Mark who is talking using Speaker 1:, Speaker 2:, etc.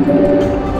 Speaker 1: Música